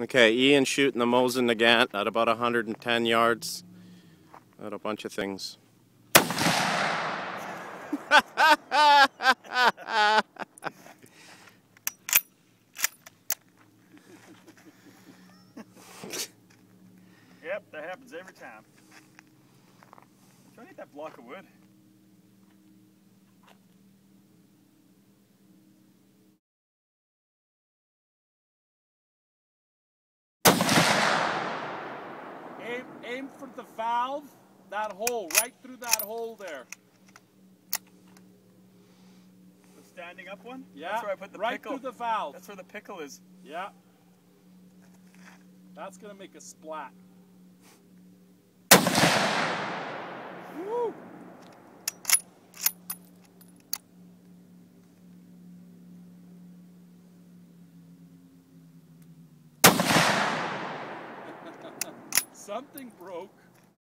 Okay, Ian shooting the Mosin Nagant at about 110 yards at a bunch of things. yep, that happens every time. Try to hit that block of wood. Aim, aim for the valve, that hole, right through that hole there. The standing up one? Yeah, That's where I put the right pickle. through the valve. That's where the pickle is. Yeah. That's gonna make a splat. Something broke.